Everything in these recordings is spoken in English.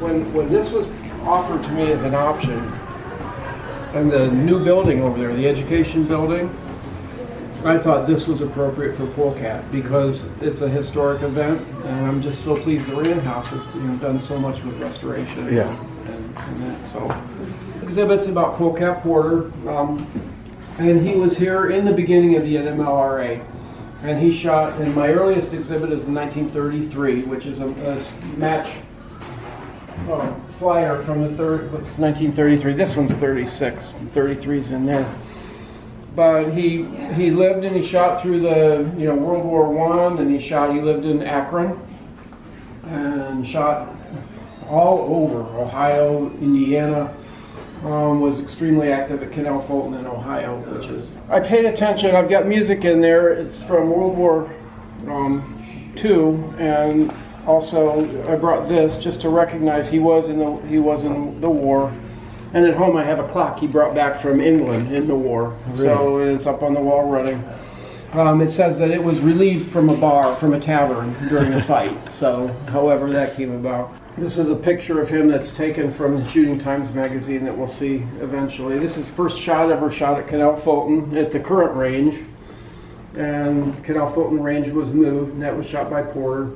When, when this was offered to me as an option, and the new building over there, the education building, I thought this was appropriate for Polecat because it's a historic event, and I'm just so pleased the Rand House has you know, done so much with restoration. Yeah. And, and that, so exhibits about Polecat Porter, um, and he was here in the beginning of the NMLRA, and he shot. And my earliest exhibit is in 1933, which is a, a match uh, flyer from the third 1933. This one's 36. 33's in there but he he lived and he shot through the you know World War One, and he shot. He lived in Akron, and shot all over Ohio, Indiana. Um, was extremely active at Canal Fulton in Ohio, which is. I paid attention. I've got music in there. It's from World War um, Two, and also I brought this just to recognize he was in the he was in the war. And at home, I have a clock he brought back from England in the war. So it's up on the wall running. Um, it says that it was relieved from a bar, from a tavern during the fight. So, however that came about. This is a picture of him that's taken from Shooting Times magazine that we'll see eventually. This is first shot ever shot at Canal Fulton at the current range. And Canal Fulton range was moved, and that was shot by Porter.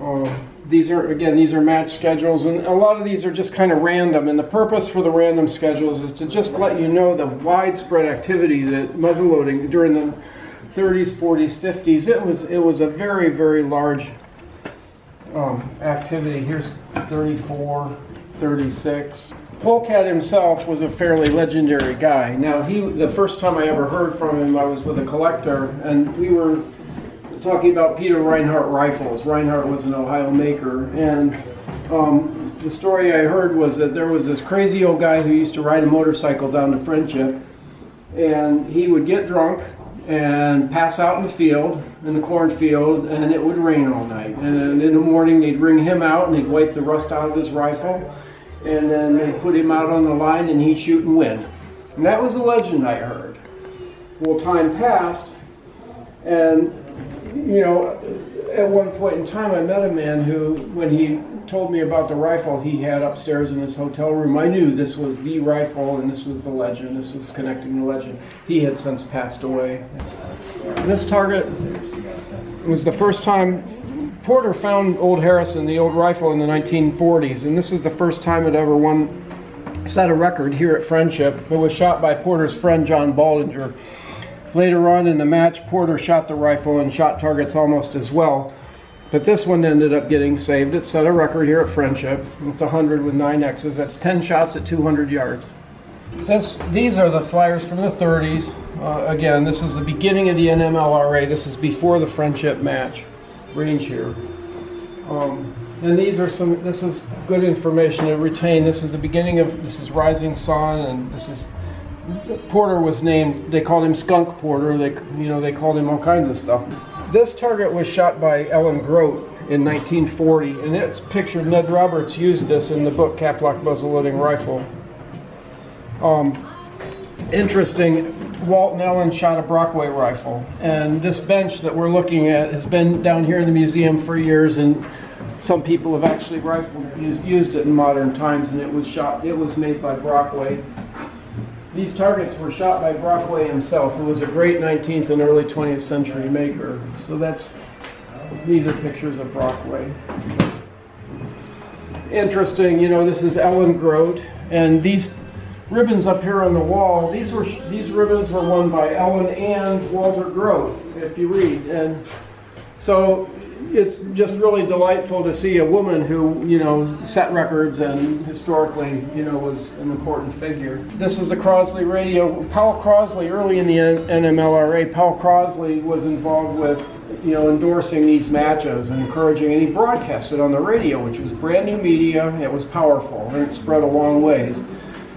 Uh, these are again these are match schedules and a lot of these are just kind of random and the purpose for the random schedules is to just let you know the widespread activity that muzzleloading during the 30s 40s 50s it was it was a very very large um, activity here's 34 36 Polecat himself was a fairly legendary guy. Now he, the first time I ever heard from him, I was with a collector, and we were talking about Peter Reinhard rifles. Reinhard was an Ohio maker, and um, the story I heard was that there was this crazy old guy who used to ride a motorcycle down to Friendship, and he would get drunk and pass out in the field, in the cornfield, and it would rain all night. And in the morning, they'd bring him out and he'd wipe the rust out of his rifle, and then they'd put him out on the line and he'd shoot and win. And that was the legend I heard. Well, time passed, and you know, at one point in time, I met a man who, when he told me about the rifle he had upstairs in his hotel room, I knew this was the rifle and this was the legend. This was connecting the legend. He had since passed away. This target was the first time Porter found Old Harrison, the old rifle, in the 1940s, and this was the first time it ever won set a record here at Friendship. It was shot by Porter's friend John Baldinger. Later on in the match, Porter shot the rifle and shot targets almost as well. But this one ended up getting saved. It set a record here at Friendship. It's 100 with 9 X's. That's 10 shots at 200 yards. This, these are the flyers from the 30s. Uh, again, this is the beginning of the NMLRA. This is before the Friendship match range here. Um, and these are some, this is good information to retain. This is the beginning of, this is Rising Sun, and this is Porter was named. They called him Skunk Porter. They, you know, they called him all kinds of stuff. This target was shot by Ellen Grote in 1940, and it's pictured. Ned Roberts used this in the book Caplock Muzzleloading Rifle. Um, interesting. Walt and Ellen shot a Brockway rifle, and this bench that we're looking at has been down here in the museum for years, and some people have actually rifled used, used it in modern times, and it was shot. It was made by Brockway. These targets were shot by Brockway himself, who was a great 19th and early 20th century maker. So that's, these are pictures of Brockway. So. Interesting, you know, this is Ellen Grote, and these ribbons up here on the wall, these were these ribbons were won by Ellen and Walter Grote, if you read. And so it's just really delightful to see a woman who, you know, set records and historically, you know, was an important figure. This is the Crosley radio. Powell Crosley, early in the NMLRA, Powell Crosley was involved with, you know, endorsing these matches and encouraging, and he broadcasted on the radio, which was brand new media. It was powerful and it spread a long ways.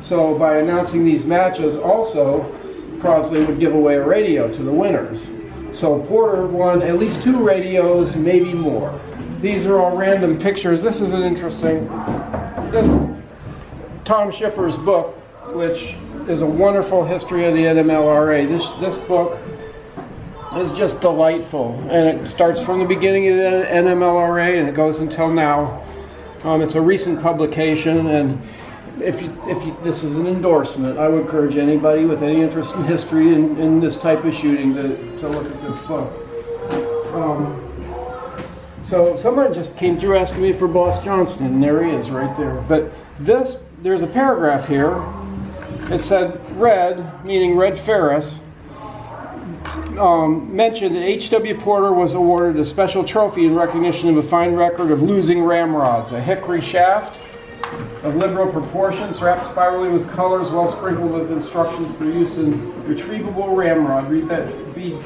So by announcing these matches, also, Crosley would give away a radio to the winners. So Porter won at least two radios, maybe more. These are all random pictures. This is an interesting, this Tom Schiffer's book, which is a wonderful history of the NMLRA. This, this book is just delightful. And it starts from the beginning of the NMLRA and it goes until now. Um, it's a recent publication, and if you, if you, this is an endorsement, I would encourage anybody with any interest in history and in this type of shooting to, to look at this book. Um, so someone just came through asking me for Boss Johnston, and there he is right there. But this, there's a paragraph here. It said Red, meaning Red Ferris, um, mentioned that H.W. Porter was awarded a special trophy in recognition of a fine record of losing ramrods, a hickory shaft of liberal proportions, wrapped spirally with colors, well sprinkled with instructions for use in retrievable ramrod. Read that. Be,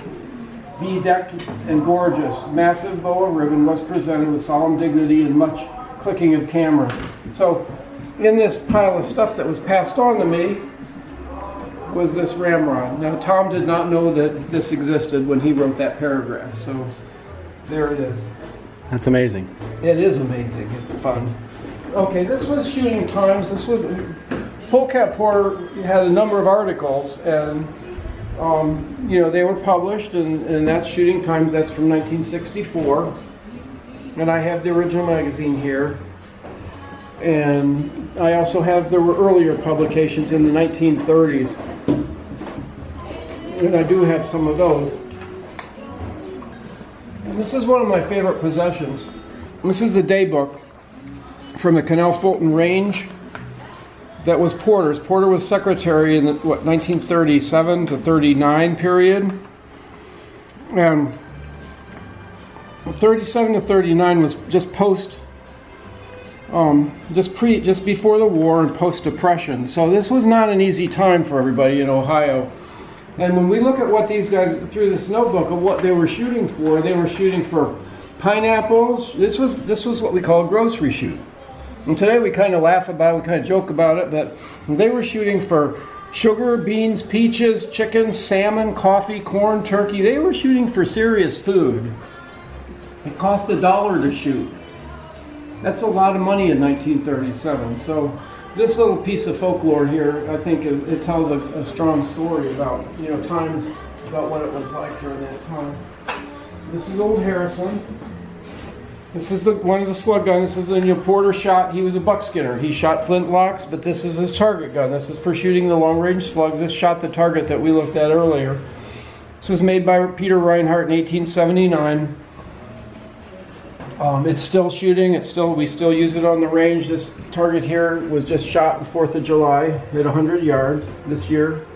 be decked and gorgeous. Massive bow of ribbon was presented with solemn dignity and much clicking of cameras. So, in this pile of stuff that was passed on to me, was this ramrod. Now, Tom did not know that this existed when he wrote that paragraph, so there it is. That's amazing. It is amazing. It's fun. Okay, this was Shooting Times. This was Polecat Porter had a number of articles, and um, you know they were published, and, and that's Shooting Times. That's from 1964, and I have the original magazine here. And I also have there were earlier publications in the 1930s and I do have some of those. And this is one of my favorite possessions. This is the daybook from the Canal Fulton Range that was Porter's. Porter was secretary in the what 1937 to 39 period. And 37 to 39 was just post um, just pre just before the war and post depression. So this was not an easy time for everybody in Ohio. And when we look at what these guys, through this notebook of what they were shooting for, they were shooting for pineapples. This was, this was what we call a grocery shoot. And today we kind of laugh about it, we kind of joke about it, but they were shooting for sugar, beans, peaches, chicken, salmon, coffee, corn, turkey. They were shooting for serious food. It cost a dollar to shoot. That's a lot of money in 1937. So this little piece of folklore here, I think it, it tells a, a, strong story about, you know, times, about what it was like during that time. This is old Harrison. This is the, one of the slug guns. This is a your Porter shot. He was a buckskinner. He shot flintlocks, but this is his target gun. This is for shooting the long range slugs. This shot the target that we looked at earlier. This was made by Peter Reinhard in 1879. Um, it's still shooting. It's still we still use it on the range. This target here was just shot on Fourth of July at 100 yards this year,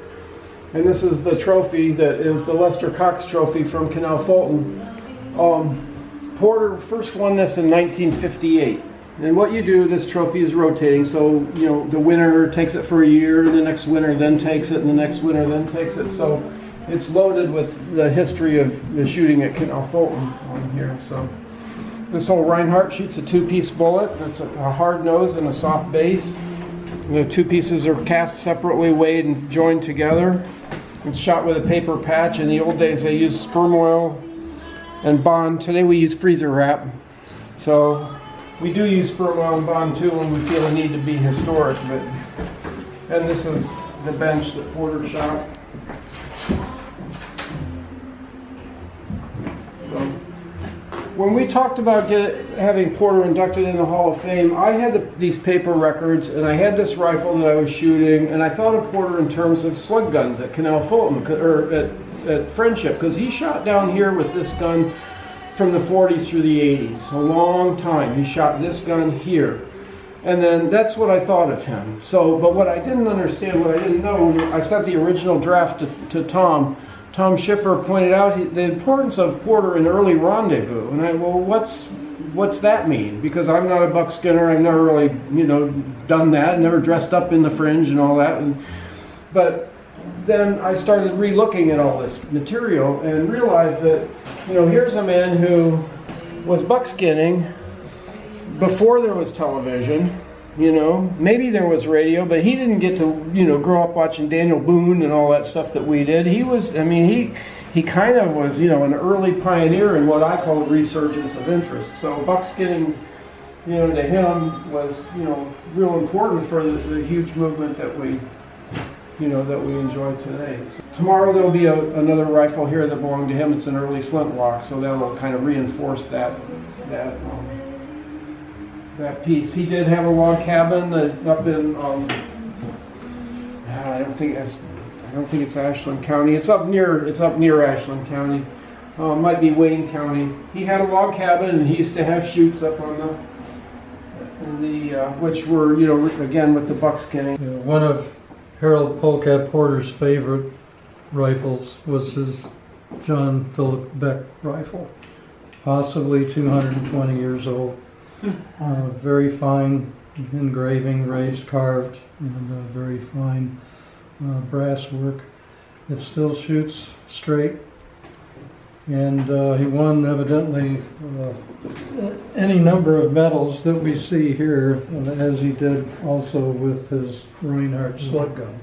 and this is the trophy that is the Lester Cox Trophy from Canal Fulton. Um, Porter first won this in 1958. And what you do, this trophy is rotating. So you know the winner takes it for a year, the next winner then takes it, and the next winner then takes it. So it's loaded with the history of the shooting at Canal Fulton on here. So. This whole Reinhard shoots a two-piece bullet. It's a, hard nose and a soft base. The two pieces are cast separately, weighed, and joined together. It's shot with a paper patch. In the old days, they used sperm oil and bond. Today, we use freezer wrap. So we do use oil and bond too when we feel a need to be historic. But and this is the bench that Porter shot. So when we talked about get, having Porter inducted in the Hall of Fame, I had the, these paper records and I had this rifle that I was shooting, and I thought of Porter in terms of slug guns at Canal Fulton or at, at Friendship because he shot down here with this gun from the 40s through the 80s, a long time. He shot this gun here. And then that's what I thought of him. So, but what I didn't understand, what I didn't know, I sent the original draft to, to Tom Tom Schiffer pointed out the importance of Porter in early rendezvous. And I, well, what's what's that mean? Because I'm not a buckskinner. I've never really, you know, done that. Never dressed up in the fringe and all that. And, but then I started re-looking at all this material and realized that, you know, here's a man who was buckskinning before there was television you know, maybe there was radio, but he didn't get to, you know, grow up watching Daniel Boone and all that stuff that we did. He was, I mean, he he kind of was, you know, an early pioneer in what I call resurgence of interest. So buckskinning, you know, to him was, you know, real important for the, the huge movement that we, you know, that we enjoy today. So tomorrow there'll be a, another rifle here that belonged to him. It's an early flintlock, so that will kind of reinforce that that. Um, that piece. He did have a log cabin up in um, I don't think it's I don't think it's Ashland County. It's up near it's up near Ashland County. Uh, might be Wayne County. He had a log cabin and he used to have shoots up on the the uh, which were you know again with the buckskin. Yeah, One of Harold Polecat Porter's favorite rifles was his John Philip Beck rifle, possibly 220 years old. Uh, very fine engraving, raised, carved, and uh, very fine uh, brass work. It still shoots straight. And uh, he won evidently uh, any number of medals that we see here, uh, as he did also with his Reinhard slug gun.